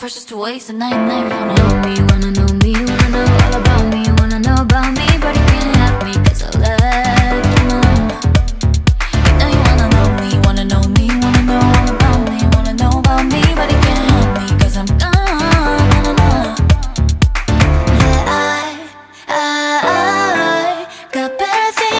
precious to waste And I you're gonna know me